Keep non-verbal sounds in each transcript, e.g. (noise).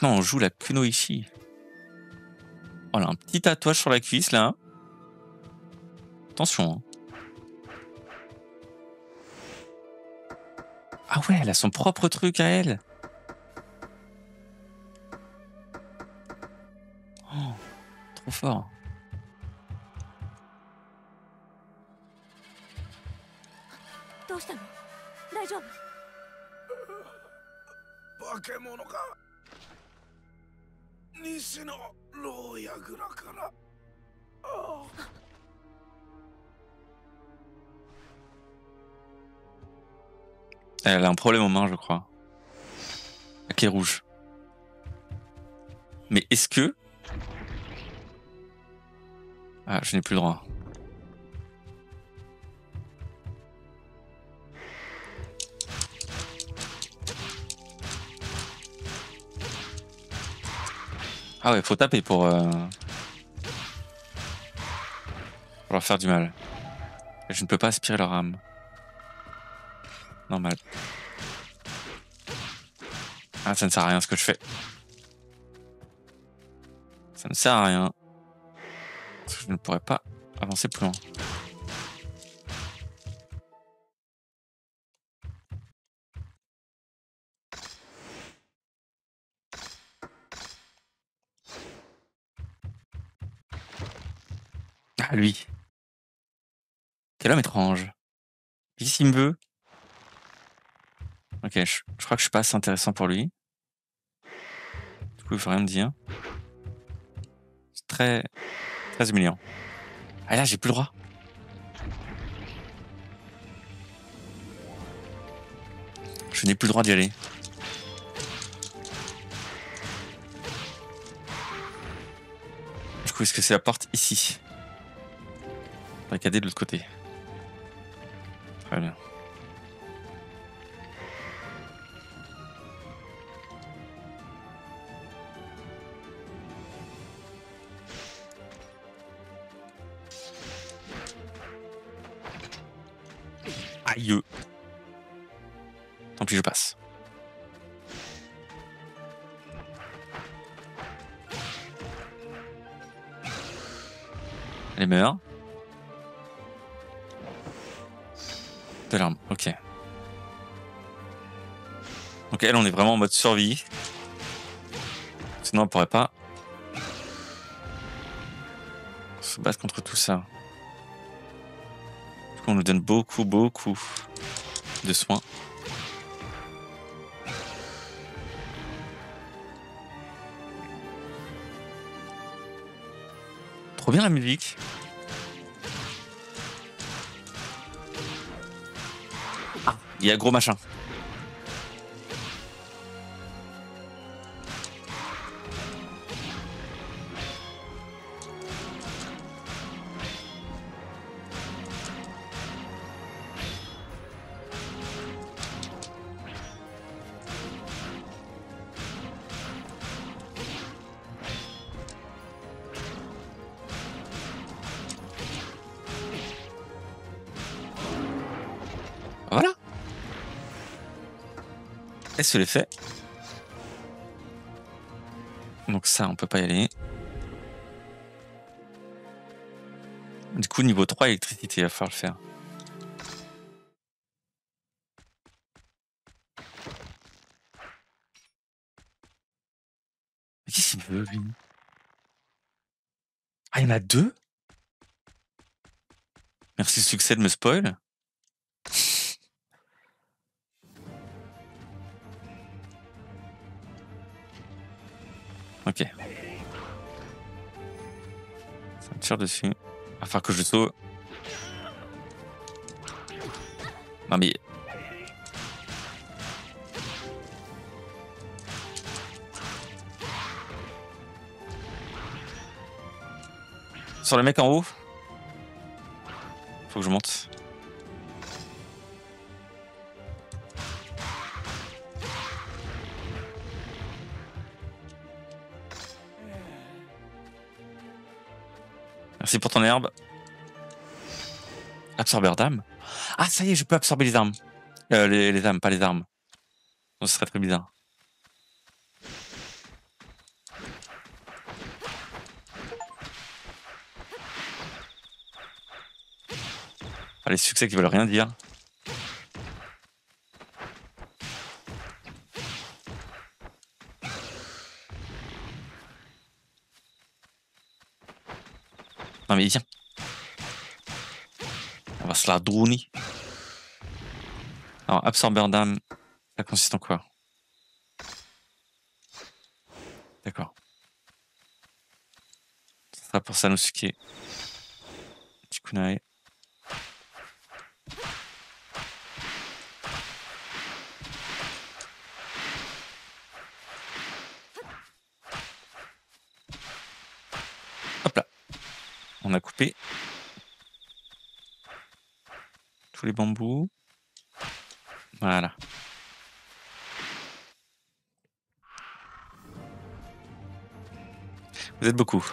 maintenant, on joue la Kunoichi. Voilà, un petit tatouage sur la cuisse, là. Attention. hein. Ah ouais, elle a son propre truc à elle. Oh, trop fort. Elle a un problème aux mains, je crois. La clé rouge. Mais est-ce que... Ah, je n'ai plus le droit. Ah ouais, faut taper pour... euh, Pour leur faire du mal. Je ne peux pas aspirer leur âme. Normal. Ah, ça ne sert à rien ce que je fais. Ça ne sert à rien. Je ne pourrais pas avancer plus loin. Ah, lui. Quel homme étrange. Qu'est-ce me veut? Ok, je, crois que je suis pas assez intéressant pour lui. Du coup, il faut rien me dire. C'est très, très humiliant. Ah là, j'ai plus le droit. Je n'ai plus le droit d'y aller. Du coup, est-ce que c'est la porte ici? Barricadée de l'autre côté. Très bien. Je passe. Elle meurt. De l'arme, ok. Donc elle, on est vraiment en mode survie. Sinon, on pourrait pas se battre contre tout ça. On nous donne beaucoup, beaucoup de soins. Trop bien la musique. Ah, il y a gros machin. Est-ce les fait Donc ça, on peut pas y aller. Du coup, niveau 3, électricité, il va falloir le faire. Mais qu'est-ce qu'il veut, lui? Ah, il y en a deux? Merci succès de me spoil. Ok. Ça me tire dessus. Va falloir que je sauve. Non mais... Sur le mec en haut Faut que je monte. absorbeur d'âme. Ah, ça y est, je peux absorber les armes. Euh, les, les, âmes, pas les armes. Oh, ce serait très bizarre. Ah, les succès qui veulent rien dire. Non mais il tient va se la droni. Alors, absorber d'âme, ça consiste en quoi? D'accord. Ce sera pour Sanosuke. Chikunae. Hop là. On a coupé tous les bambous. Voilà. Vous êtes beaucoup.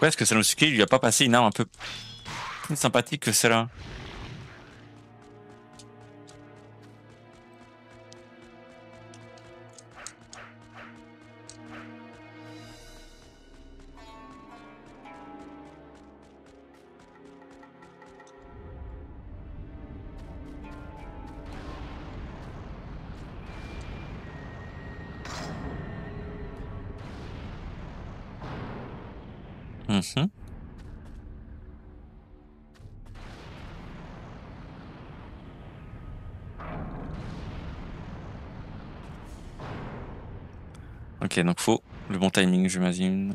Pourquoi est-ce que Sanosuke lui a pas passé une arme un peu plus sympathique que celle-là? Timing, j'imagine.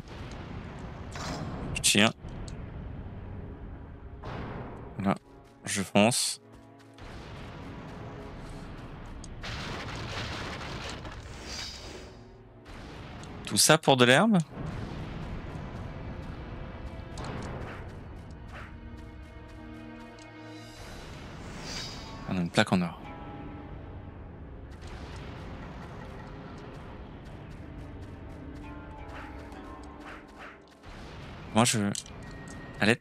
Je tire. Là, je fonce. Tout ça pour de l'herbe? On a une plaque en or. Je... Allez.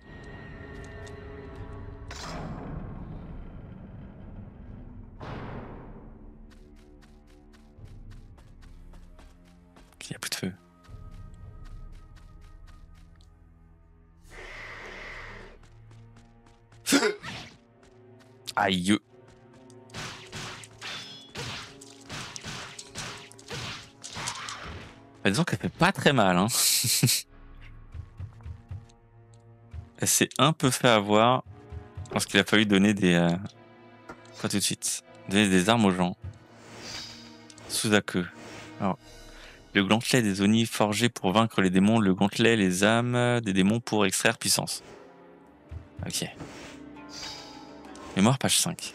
Il n'y a plus de feu. (laughs) Aïe. Bah, disons qu'elle fait pas très mal. Hein. (laughs) S'est un peu fait avoir parce qu'il a fallu donner des... euh, tout de suite. Des armes aux gens. Suzaku. Alors, le gantelet des Oni forgé pour vaincre les démons. Le gantelet, les âmes des démons pour extraire puissance. Ok. Mémoire, page 5.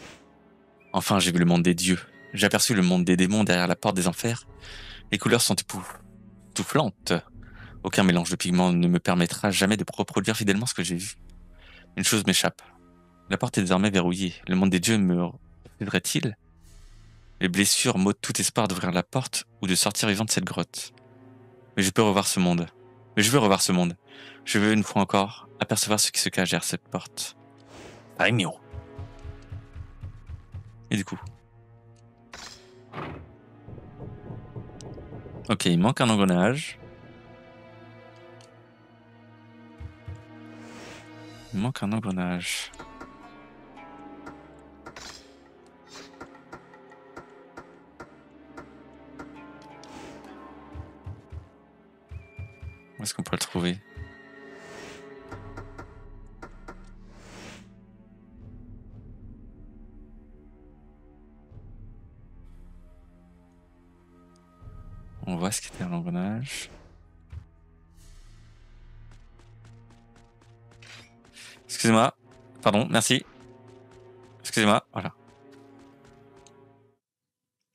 Enfin, j'ai vu le monde des dieux. J'ai aperçu le monde des démons derrière la porte des enfers. Les couleurs sont époustouflantes. Aucun mélange de pigments ne me permettra jamais de reproduire fidèlement ce que j'ai vu. Une chose m'échappe. La porte est désormais verrouillée. Le monde des dieux me refuserait-il? Les blessures m'ôtent tout espoir d'ouvrir la porte ou de sortir vivant de cette grotte. Mais je peux revoir ce monde. Mais je veux revoir ce monde. Je veux une fois encore apercevoir ce qui se cache derrière cette porte. Et du coup? Ok, il manque un engrenage. Il manque un engrenage. Où est-ce qu'on peut le trouver? Excusez-moi. Pardon, merci. Excusez-moi, voilà.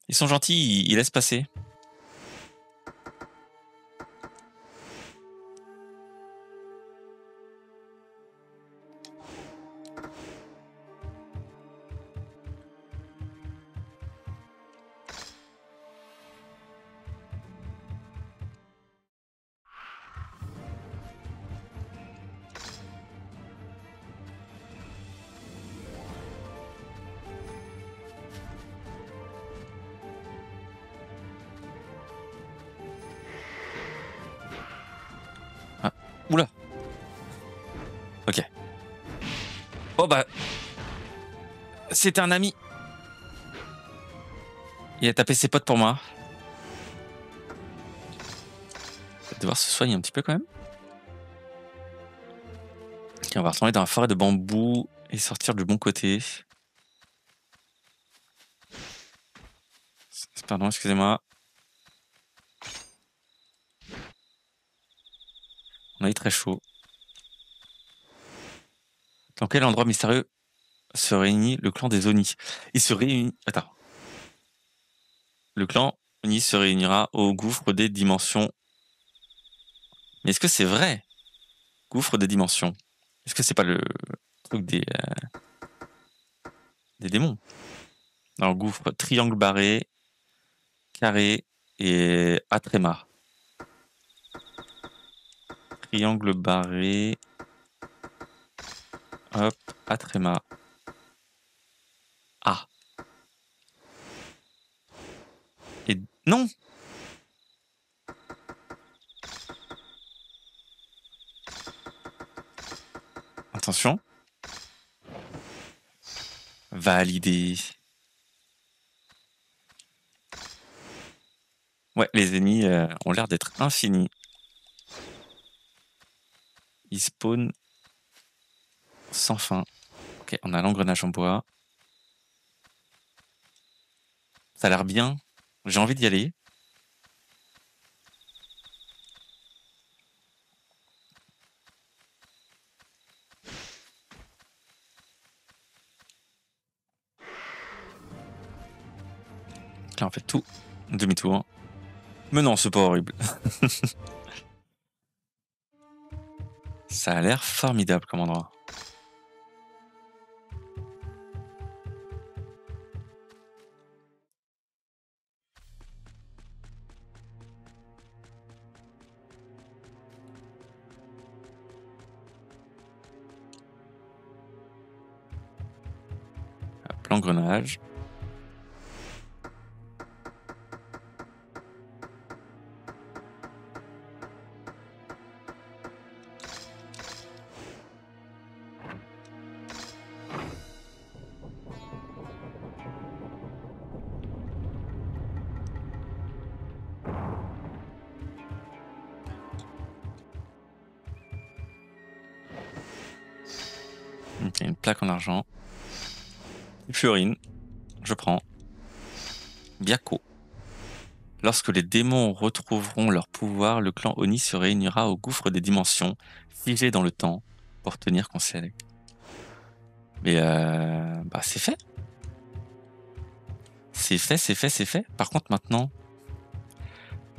Ils sont gentils, ils, ils laissent passer. C'était un ami. Il a tapé ses potes pour moi. Il va devoir se soigner un petit peu quand même. Ok, on va retourner dans la forêt de bambou et sortir du bon côté. Pardon, excusez-moi. On a eu très chaud. Dans quel endroit mystérieux se réunit le clan des Oni Il se réunit. Attends. Le clan Oni se réunira au gouffre des dimensions. Mais est-ce que c'est vrai? Gouffre des dimensions. Est-ce que c'est pas le truc des. euh, des démons? Alors, gouffre, triangle barré, carré et atréma. Triangle barré. Hop, atréma. Ah. Et non Attention. Valider. Ouais, les ennemis euh, ont l'air d'être infinis. Ils spawnent sans fin. Ok, on a l'engrenage en bois. Ça a l'air bien. J'ai envie d'y aller. Là, fait tout. Demi-tour. Mais non, c'est pas horrible. (laughs) Ça a l'air formidable comme endroit. L'engrenage. Ok, une plaque en argent. Furine. Je prends. Biako. Lorsque les démons retrouveront leur pouvoir, le clan Oni se réunira au gouffre des dimensions, figé dans le temps, pour tenir conseil. Mais euh, bah c'est fait. C'est fait, c'est fait, c'est fait. Par contre maintenant,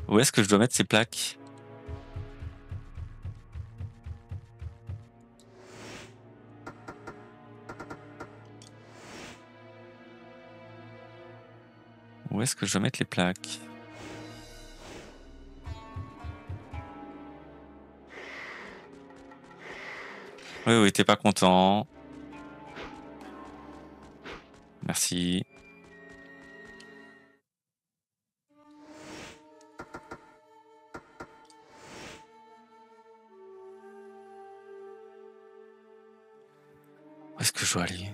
où est-ce que je dois mettre ces plaques? Où est-ce que je dois mettre les plaques? Oui, oui, t'es pas content. Merci. Où est-ce que je dois aller?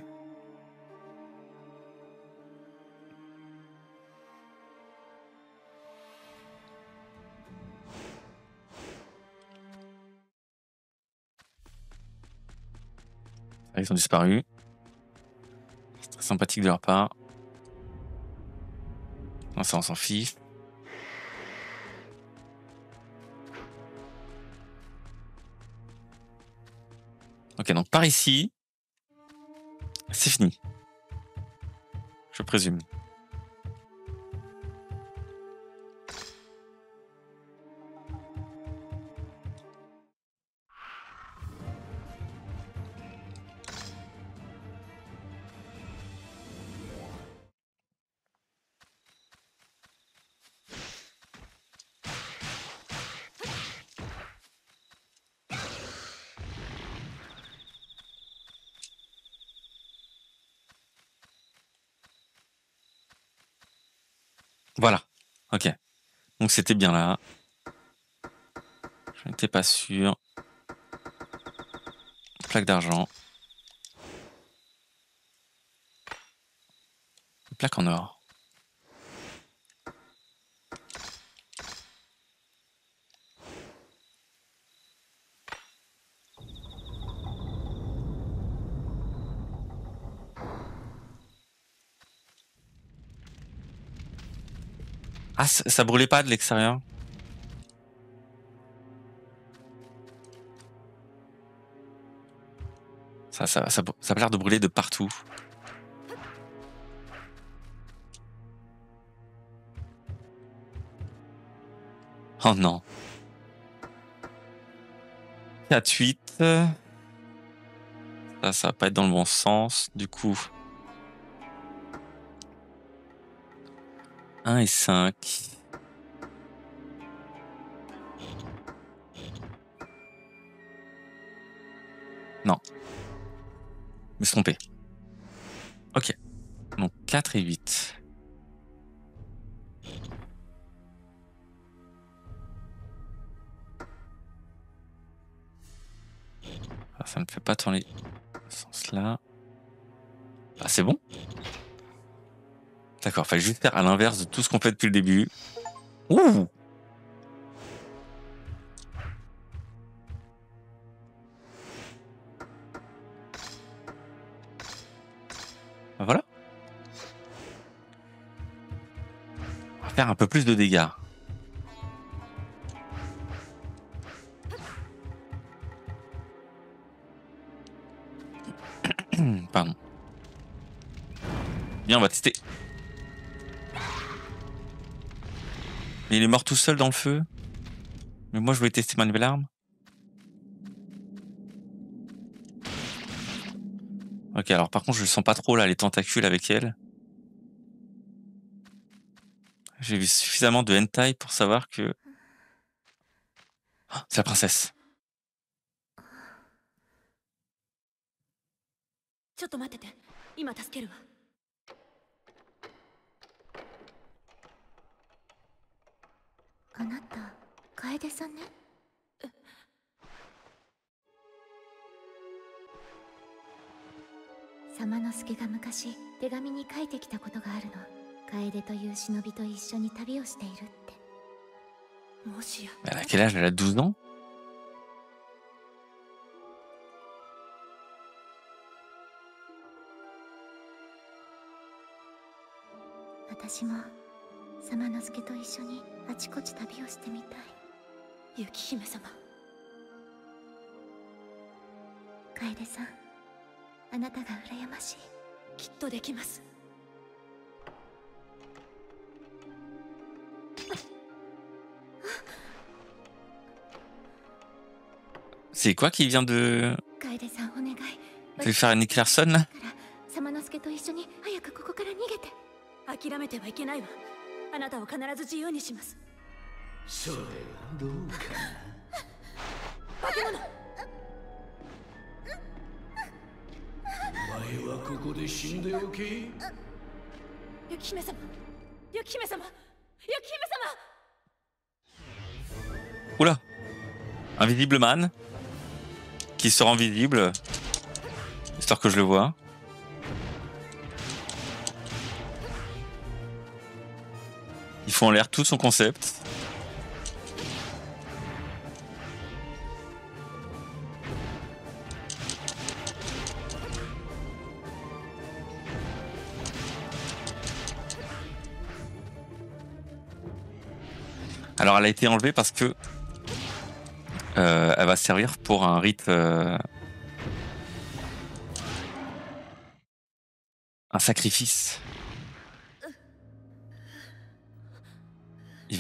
Ils ont disparu. C'est très sympathique de leur part. Non, ça, on s'en fiche. Ok, donc par ici, c'est fini. Je présume. Voilà. Ok. Donc c'était bien là. Je n'étais pas sûr. Plaque d'argent. Plaque en or. Ah, ça, brûlait pas de l'extérieur Ça, ça, ça, ça a l'air de brûler de partout. Oh non. 4, 8. Ça, ça va pas être dans le bon sens. Du coup. 1 et 5. Non. Je me suis trompé. Ok. Donc 4 et 8. Ah, ça ne fait pas tourner dans ce sens-là. Ah, c'est bon? D'accord, fallait juste faire à l'inverse de tout ce qu'on fait depuis le début. Ouh Voilà. On va faire un peu plus de dégâts. (coughs) Pardon. Bien, on va tester. Il est mort tout seul dans le feu. Mais moi, je voulais tester ma nouvelle arme. Ok, alors par contre, je le sens pas trop là, les tentacules avec elle. J'ai vu suffisamment de hentai pour savoir que... Ah, c'est la princesse. あなた楓さんね？様之助が昔手紙に書いてきたことがあるの。楓という忍びと一緒に旅をしているって。もしや。Elle a quel âge Elle a 12 ans 私も様之助と一緒にあちこち旅をしてみたい。雪姫様。楓さんあなたが羨ましい。きっとできます。C'est quoi qui vient de, 楓さんお願い。De faire une Clarkson là? 様之助と一緒に早くここから逃げて。諦めてはいけないわ あなたを必ず自由にしますそれはどうか化け物なお前はここで死んでおけ雪姫様雪姫様雪姫様 Oula Invisible Man qui se rend visible histoire que je le vois. Il faut en l'air tout son concept. Alors elle a été enlevée parce que euh, elle va servir pour un rite, euh, un sacrifice.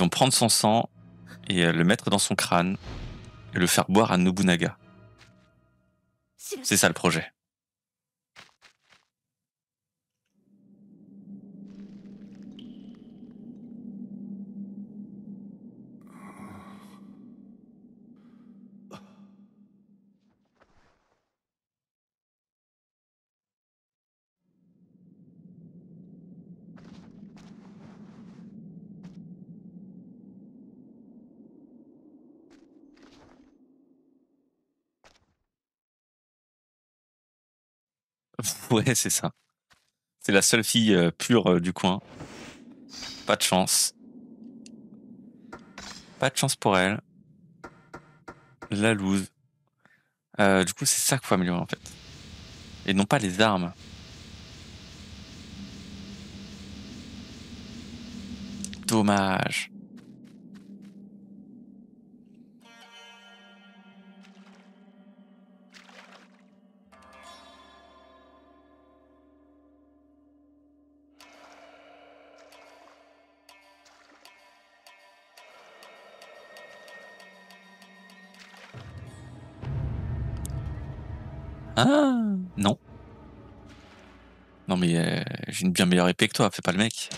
Vont prendre son sang et euh, le mettre dans son crâne et le faire boire à Nobunaga. C'est ça le projet. (laughs) Ouais, c'est ça. C'est la seule fille euh, pure euh, du coin. Pas de chance. Pas de chance pour elle. La loose. Euh, du coup, c'est ça qu'il faut améliorer en fait. Et non pas les armes. Dommage. Ah non. Non mais euh, j'ai une bien meilleure épée que toi, fais pas le mec.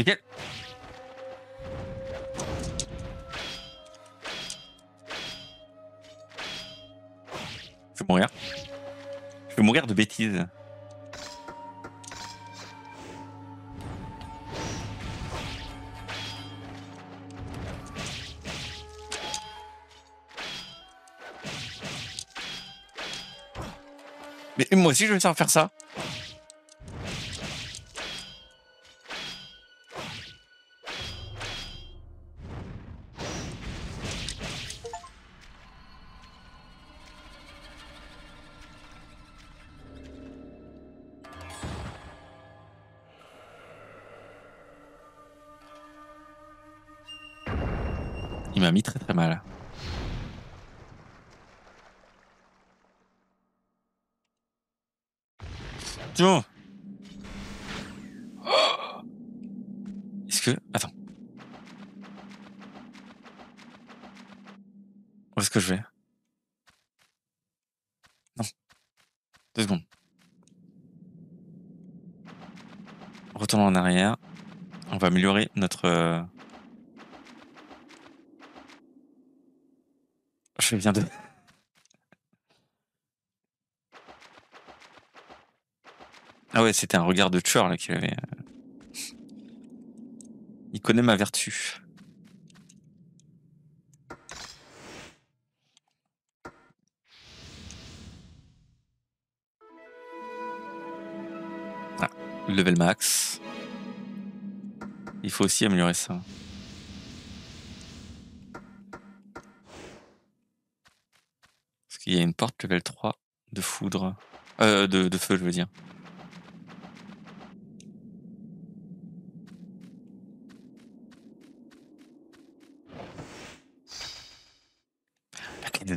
Je vais mourir. Je vais mourir de bêtises. Mais moi aussi je vais savoir faire ça. Tiens. Oh Est-ce que... Attends. Où est-ce que je vais? Non. Deux secondes. Retournons en arrière. On va améliorer notre... euh, Je viens de... Ah ouais, c'était un regard de tueur là qu'il avait. Il connaît ma vertu. Ah, level max. Il faut aussi améliorer ça. Parce qu'il y a une porte level 3 de foudre. Euh, de, de feu, je veux dire.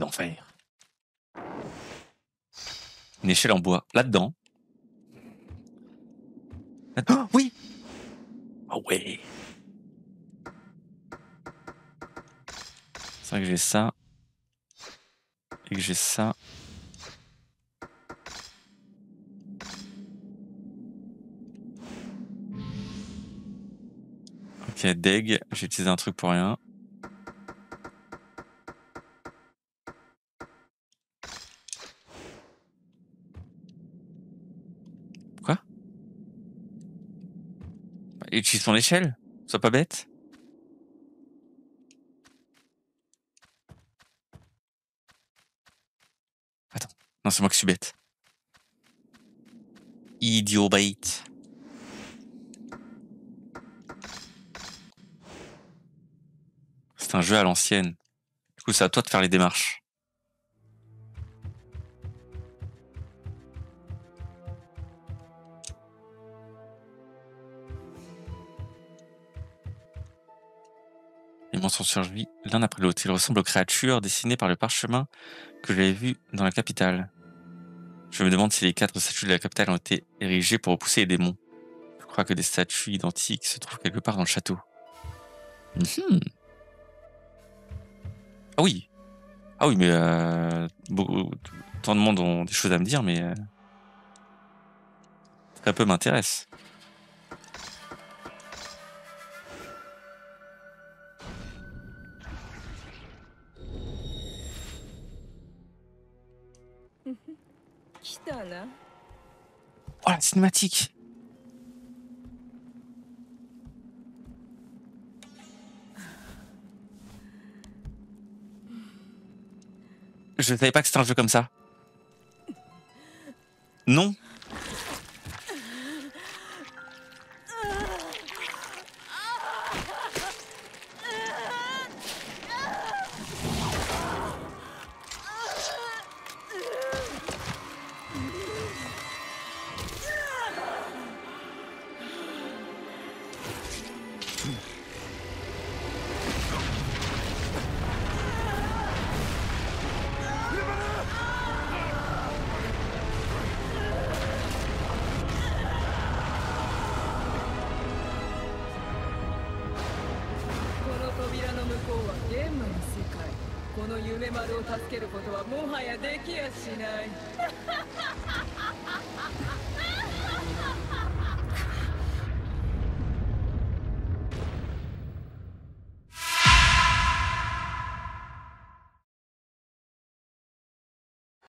Enfers. Une échelle en bois. Là-dedans. Oh, oui Ah ouais C'est vrai que j'ai ça. Et que j'ai ça. Ok, deg, j'ai utilisé un truc pour rien. Utilise ton échelle, sois pas bête. Attends, non c'est moi qui suis bête. Idiot bête. C'est un jeu à l'ancienne. Du coup, c'est à toi de faire les démarches. Surgis l'un après l'autre. Ils ressemblent aux créatures dessinées par le parchemin que j'avais vu dans la capitale. Je me demande si les quatre statues de la capitale ont été érigées pour repousser les démons. Je crois que des statues identiques se trouvent quelque part dans le château. Mhm. Ah oui. Ah oui, mais euh, beaucoup- Tant de monde ont des choses à me dire, mais euh, très peu m'intéresse. Oh la cinématique. Je savais pas que c'était un jeu comme ça. Non はもはやできやしない。